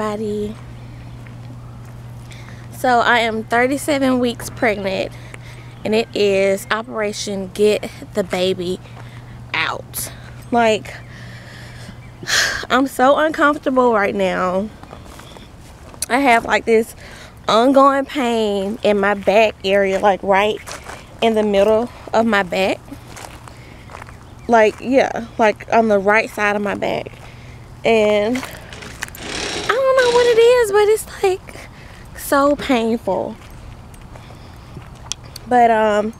everybody. So I am 37 weeks pregnant and it is Operation Get the Baby Out. Like, I'm so uncomfortable right now. I have like this ongoing pain in my back area, like right in the middle of my back. Like, yeah, like on the right side of my back. And I don't know what it is, but it's like so painful. But um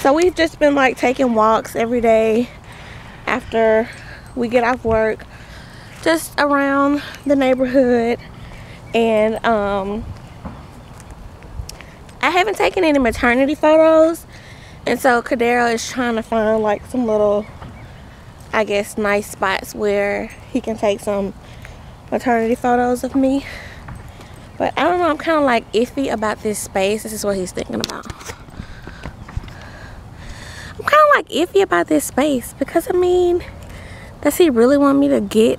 so we've just been like taking walks every day after we get off work just around the neighborhood and um I haven't taken any maternity photos and so Kadero is trying to find like some little I guess nice spots where he can take some maternity photos of me. But I don't know I'm kind of like iffy about this space. This is what he's thinking about. I'm kind of like iffy about this space because I mean does he really want me to get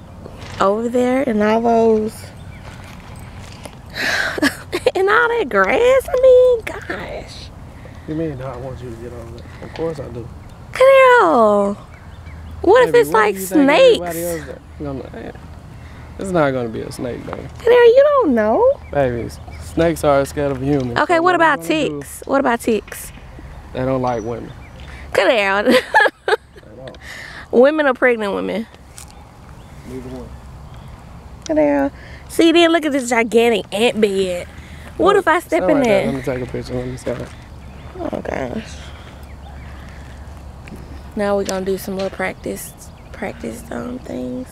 over there and all those and all that grass? I mean gosh. You mean I want you to get over there? Of course I do. Carol what if it's what like you think everybody snakes else do- gonna- eh, It's not gonna be a snake, baby. Carol you don't know Babies, snakes are scared of humans. okay so what they about gonna do- ticks what about ticks They don't like women. They don't. women or pregnant women Neither one. See then look at this gigantic ant bed what if I step in right there. Let me take a picture. Let me see. oh gosh now we're gonna do some little practice practice um things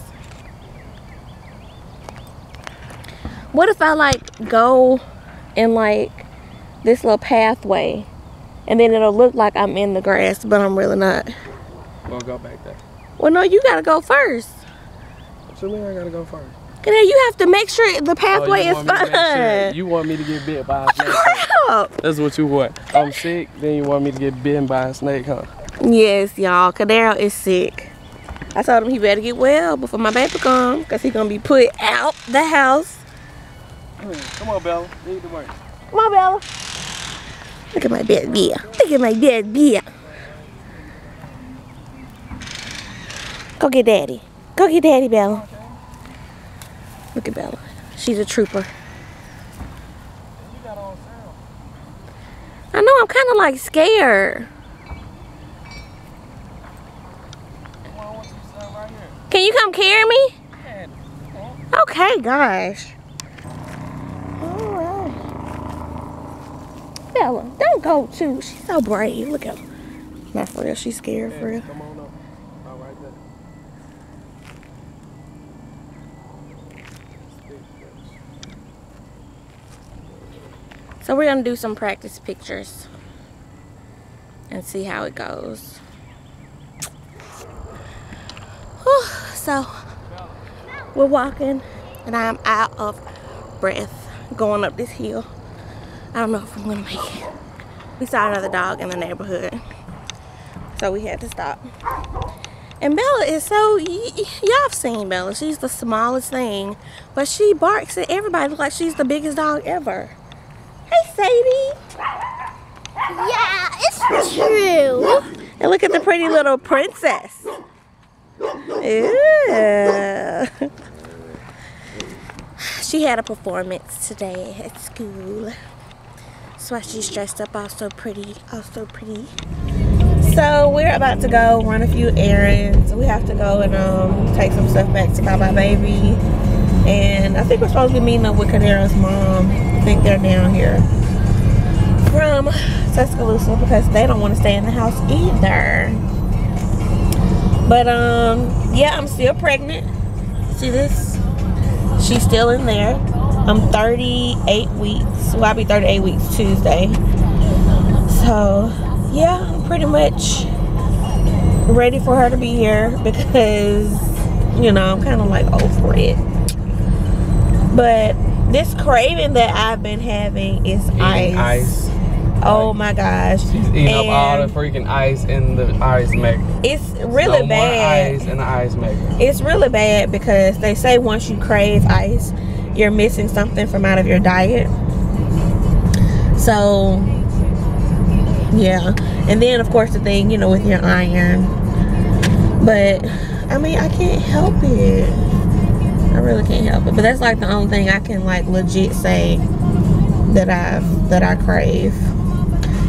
what if I like go in like this little pathway and then it'll look like I'm in the grass but I'm really not We'll go back there. well no you gotta go first What you mean I gotta go first? Cause then you have to make sure the Oh, pathway you is want me to make sure- fine You want me to get bit by a snake? huh? That's what you want. I'm sick, then you want me to get bitten by a snake, huh? Yes, y'all. Kadero is sick. I told him he better get well before my baby come, cause he gonna be put out the house. Come on, Bella. Work. Come on, Bella. Look at my bed beer. Look at my bed beer. Go get daddy. Go get daddy, Bella. Look at Bella. She's a trooper. I know, I'm kind of like scared. Can you come carry me? Okay, gosh. Bella, don't go too. She's so brave. Look at her. Not for real. She's scared for real. Come on up. All right there. So we're gonna do some practice pictures and see how it goes. Whew, so we're walking and I'm out of breath going up this hill. I don't know if I'm gonna make it. We saw another dog in the neighborhood. So we had to stop. And Bella is so, y- y- y'all have seen Bella. She's the smallest thing. But she barks at everybody like she's the biggest dog ever. Hey, Sadie. Yeah, it's true. And look at the pretty little princess. Yeah. She had a performance today at school. That's why she's dressed up all so pretty, all so pretty. So we're about to go run a few errands. We have to go and um, take some stuff back to Buy Buy Baby. And I think we're supposed to be meeting up with Kadero's mom. I think they're down here from Tuscaloosa because they don't want to stay in the house either. But um, yeah, I'm still pregnant. See this? She's still in there. I'm 38 weeks. Well, I'll be 38 weeks Tuesday. So yeah, I'm pretty much ready for her to be here because you know I'm kind of like over it. But this craving that I've been having is ice. Ice. Oh my gosh. She's eating up all the freaking ice in the ice maker. It's really no bad. More ice in the ice maker. It's really bad because they say once you crave ice, you're missing something from out of your diet. So, yeah. And then, of course, the thing, you know, with your iron. But, I mean, I can't help it. I really can't help it. But that's like the only thing I can, like, legit say that I've, that I crave.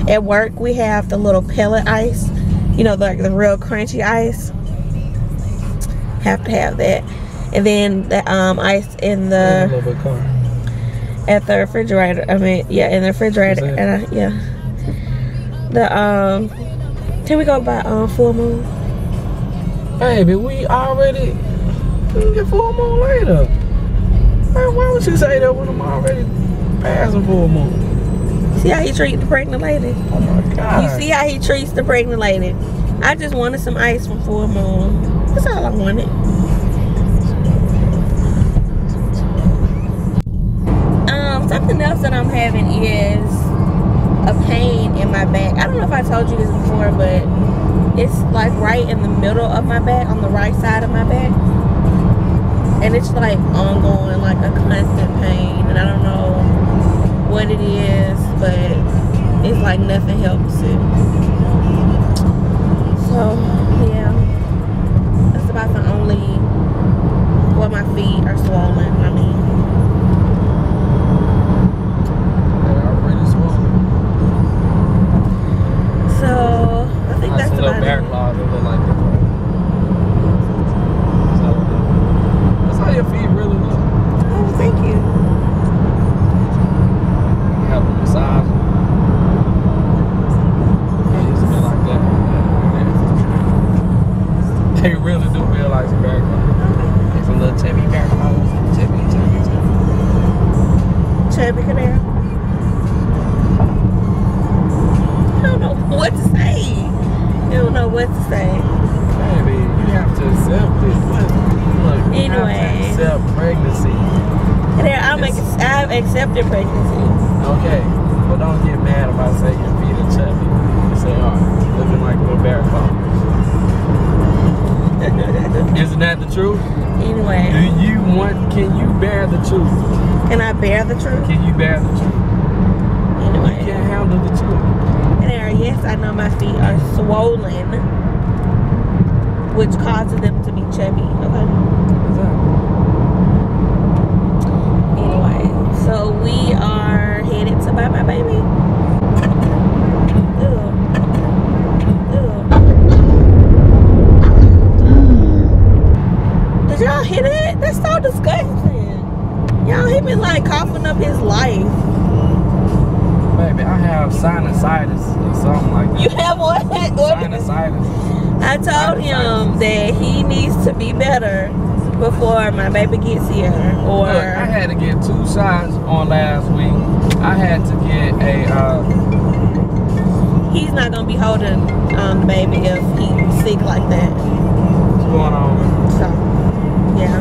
At work, we have the little pellet ice. You know, like the real crunchy ice have to have that. And then the um, ice in the little bit corn. at the refrigerator. I mean, yeah, in the refrigerator. And I, yeah, the um, can we go by um full moon? Baby, we already we get full moon later. Man, why would you say that when I'm already passing full moon? See how he treats the pregnant lady. Oh my god. You see how he treats the pregnant lady. I just wanted some ice from full moon. That's all I wanted. Something else that I'm having is a pain in my back. I don't know if I told you this before, but it's like right in the middle of my back, on the right side of my back. And it's like ongoing, like a constant pain. And I don't know what it is, but it's like nothing helps it. So, yeah. That's about the only, well, my feet are swollen. I mean, They already swollen. so I think Nice that's little about bear it. claws that look like this. So, That's how your feet really look. Oh, thank you. Have a massage. They used to be like that. They really do feel like some bear claws. It's a little chubby bear claws. Chubby, chubby, chubby. Chubby Canary. I don't know what to say. I don't know what to say. Baby, you have to accept it. Look, look, you Anyway. have to accept pregnancy. There, I'm ex- I've accepted pregnancy. Okay, but don't get mad if I say your feet are chubby. You say, oh, looking like a little bear claws. Isn't that the truth? Anyway. Do you want, can you bear the truth? can I bear the truth? Can you bear the truth? You Anyway, can't handle the truth. there. Yes, I know my feet are swollen, which causes them to be chubby. Okay. Anyway, so we are headed to Buy Buy Baby. Ew. Ew. Did y'all hear that? That's so disgusting. Y'all, he been like coughing up his life. Baby, I have sinusitis or something like that. You have what? Sinusitis. I told him that he needs to be better before my baby gets here. Or Look, I had to get two shots on last week. I had to get a, uh, he's not gonna be holding um, the baby if he's sick like that. what's going on? So, yeah,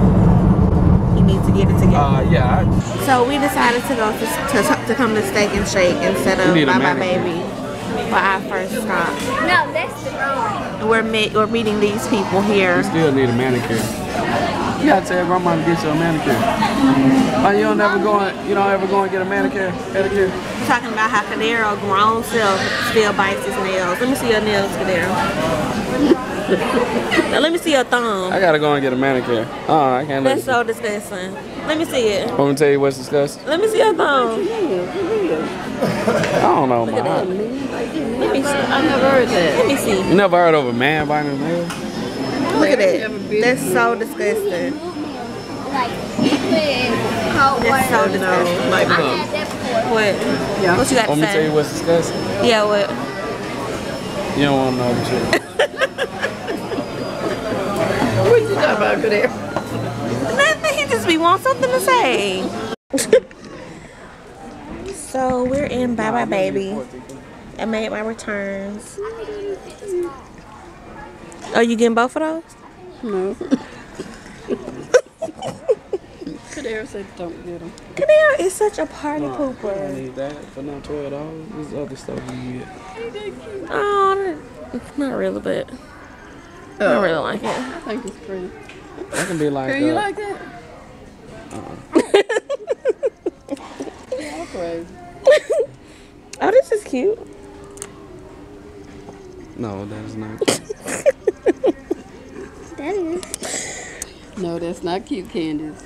he needs to get it together. Uh, yeah, I, so we decided to go to, to, to come to Steak and Shake instead of We need Buy Buy. Baby for our first stop. No, that's the wrong. We're meet, we're meeting these people here. you still need a manicure. You gotta tell grandma to get you a manicure. Why you don't ever go and, you don't ever go and get a manicure, pedicure? We're talking about how Kadero grown self still bites his nails. Let me see your nails, Kadero. now let me see your thumb. I gotta go and get a manicure. Oh, I can't let That's so disgusting. Let me see it. Want me to tell you what's disgusting? Let me see your thumb. I don't know, Look at man. Let me see. I never heard that. Let me see. You never heard of a man biting his nails? Look at that. That's so disgusting. Like, you put it in cold water. That's so disgusting. I had that before. What? What you got Want to me tell you what's disgusting? Yeah, what? You don't want to know the truth. What you talking about over there? Nothing. He just be want something to say. so we're in Buy Buy Baby. I made my returns. Are you getting both of those? No. Kadera said don't get them. Kadera is such a party No, I need that for not twelve dollars. There's other stuff you can get. Oh, not really, but I don't really like it. I think it's pretty. That can be like. Girl, you uh, like that? Y'all crazy. Oh, this is cute. No, that is not. That is. No, that's not cute, Candace.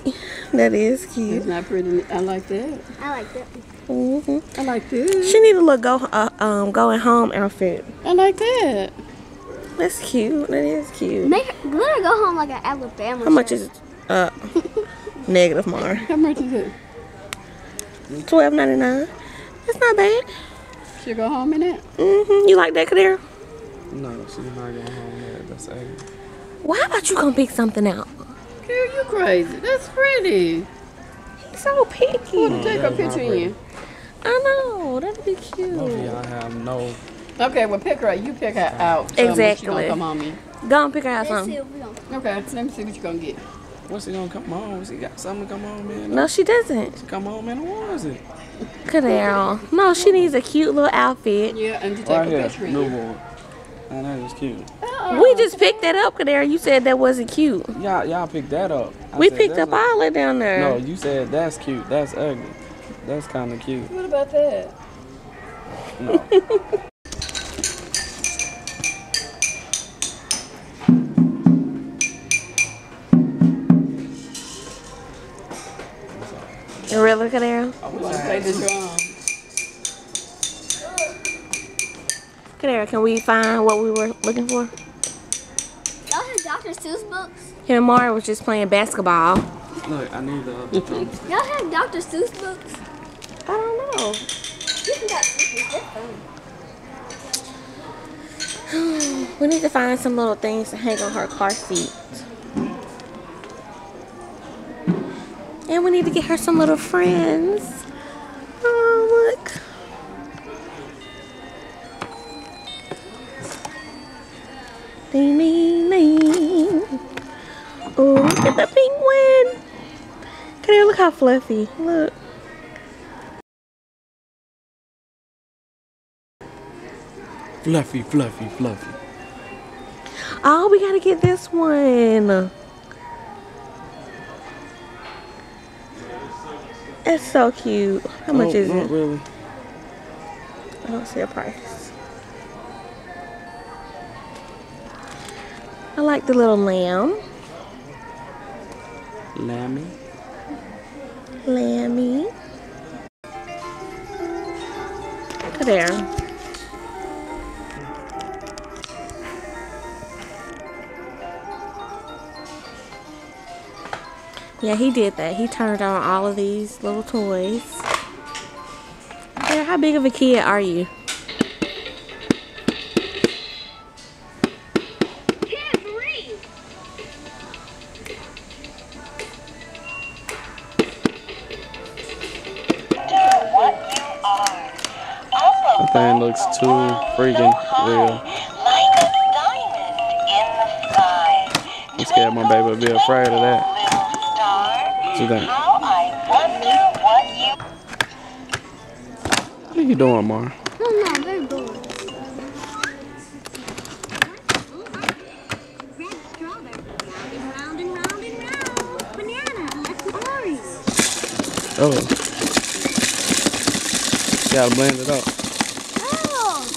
That is cute. It's cute. not pretty. I like that. I like that. hmm I like this. She need a little go uh, um going home outfit. I like that. That's cute. That is cute. Make her, let her go home like an Alabama. How much shirt. is it? Uh, negative more. How much is it? Twelve ninety nine. That's not bad. She go home in it? Mm-hmm. You like that, Kadera? No, she's not going home yet. That's ugly. Well, how about you gonna pick something out? Girl, you crazy. That's pretty. He's so picky. Wanna take a picture in? I know. That'd be cute. Both of y'all have no. Okay, well pick her out. You pick her out. So Exactly. She gonna come home in. Go and pick her out something. if we don't. Okay, let me see what you're gonna get. What's he gonna come home? He got something to come home in. No, she doesn't. Come home in. What was it? Kadera. No, she needs a cute little outfit. Yeah, and to take Right a here, picture in. newborn. Oh, that is cute. We just picked that up, Kadera. You said that wasn't cute. Y'all, y'all picked that up. I We said, picked that's up all that down there. No, you said that's cute. That's ugly. That's kind of cute. What about that? No. Really, Kadera? I wish Wanna play had the two. drum? Kadera, can we find what we were looking for? Y'all have Dr. Seuss books? Him and Mara was just playing basketball. Look, I need the other. Y'all have Dr. Seuss books? I don't know. You got Seuss. We need to find some little things to hang on her car seat. And we need to get her some little friends. Oh, look. Ding, ding, ding. Oh, look at the penguin. Come here, look how fluffy. Look. Fluffy, fluffy, fluffy. Oh, we gotta get this one. It's so cute. How much Oh, is it? really. I don't see a price. I like the little lamb. Lammy. Lammy. Look there. Yeah, he did that. He turned on all of these little toys. Claire, how big of a kid are you? That thing looks too freaking real. I'm scared my baby will be afraid of that. What you think? What are you doing, Mar? No, no, I'm very bored. Red strawberry. Round and round and round. Banana. That's orange. Oh. Gotta blend it up. Oh.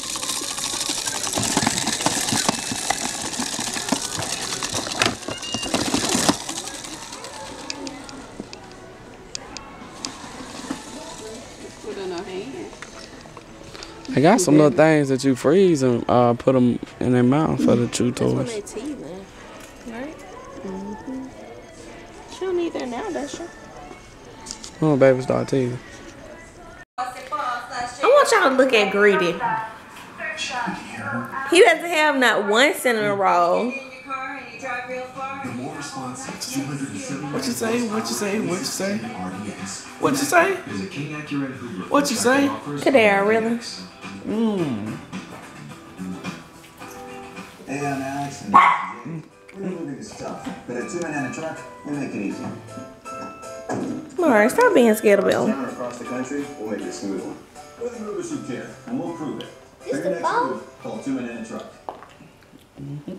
Put in. I got some little things that you freeze and uh, put them in their mouth for the chew That's when toys. they teething, right? Mm-hmm. She don't need that now, does she? Oh, baby start teething. I want y'all to look at Greedy. He doesn't have not one cinnamon roll. What you say? What you say? What you say? What you say? What you say? Kadera, really? Mmm. Hey, I'm Alex, and this is Jake. We don't stuff, but at two men and a truck, we make it easy. Alright, stop being scared of Bill. Town or across the country, we'll make it a smooth one. We're the movers who care, and we'll prove it. Is the ball- call two men in a truck. A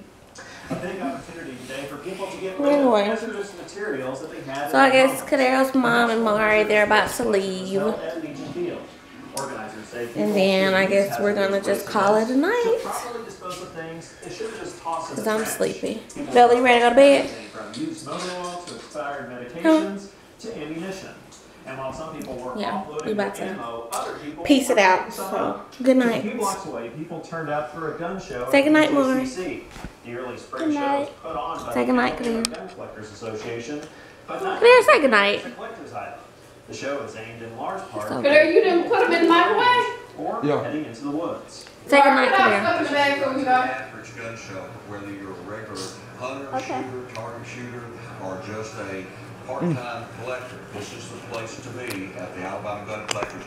big opportunity today for people to get Anyway. materials that they have So I guess Kadero's mom and Mari, they're about to leave. at Legion Field. Organizers say And then I guess we're gonna just call it a night. properly dispose of things, they shouldn't just toss in Cause I'm sleepy. Billy, you ready to go to bed? everything From used motor oil to expired medications to ammunition. And while some people were Yeah, we offloading about to ammo, other people Peace it out. So, good night. A few blocks away, people turned out for a gun show. Say at goodnight, the Maury. JCC. The early spring Good show night. was put on by Say the goodnight, California Kadeer. Collectors Association, but not Kadeer, say goodnight. It's a collector's item. The show is aimed in large part So- But are you done put them in the microwave? or Yeah. heading into the woods. Say goodnight, Put our Kadeer. stuff in the bag before we go. average gun show, whether you're a regular hunter, Okay. shooter, target shooter, or just a part-time mm. collector, this is the place to be at the Alabama Gun Collectors.